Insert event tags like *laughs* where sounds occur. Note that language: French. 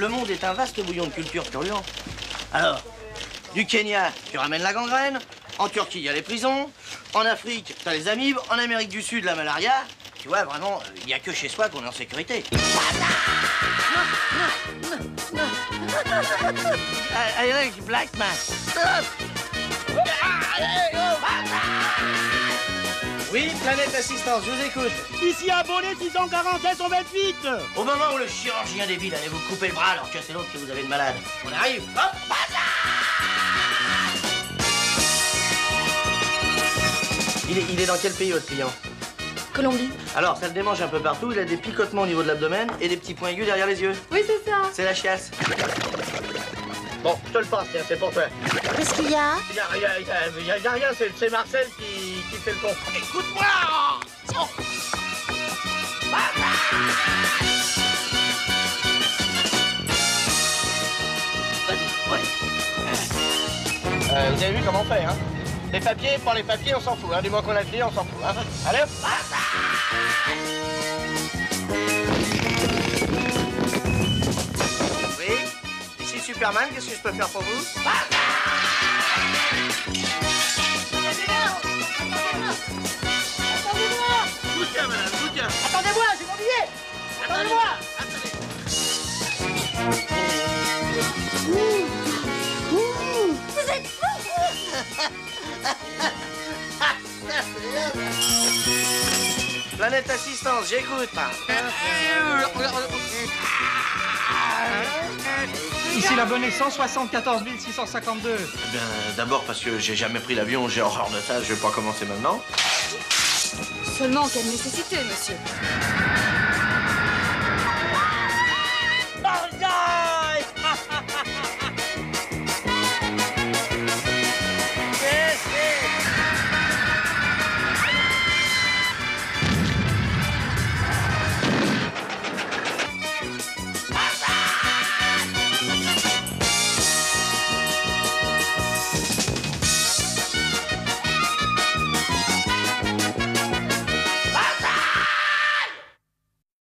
Le monde est un vaste bouillon de culture purulent. Alors, du Kenya, tu ramènes la gangrène. En Turquie, il y a les prisons. En Afrique, t'as les amibes. En Amérique du Sud, la malaria. Tu vois, vraiment, il n'y a que chez soi qu'on est en sécurité. *laughs* I, I like black man. Oui, Planète Assistance, je vous écoute. Ici abonné 647 128 Au moment où le chirurgien débile allait vous couper le bras? Alors que c'est l'autre que vous avez de malade. On arrive. Hop, il est, il est dans quel pays votre client? Colombie. Alors, ça le démange un peu partout, il a des picotements au niveau de l'abdomen et des petits points aigus derrière les yeux. Oui, c'est ça. C'est la chiasse. Bon, je te le passe, tiens, c'est pour toi. Qu'est-ce qu'il y a? Il y a, a- y a- y a- y a rien, c'est Marcel qui, qui fait le con. Écoute-moi. Vas-y. Euh, vous avez vu comment on fait, hein? Les papiers, pour les papiers, on s'en fout, hein. Du moins qu'on a le on s'en fout, hein. Allez, hop Oui Ici Superman, qu'est-ce que je peux faire pour vous? Vous êtes fou Planète Assistance, j'écoute. Ici l'abonné 174 652. Eh bien, d'abord parce que j'ai jamais pris l'avion, j'ai horreur de ça, je vais pas commencer maintenant. Seulement en cas de nécessité, monsieur.